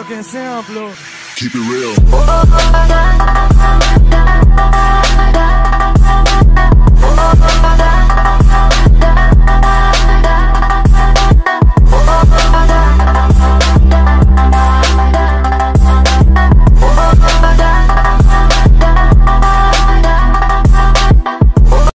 esto que es amplio. Keep it real. Oh, oh, oh,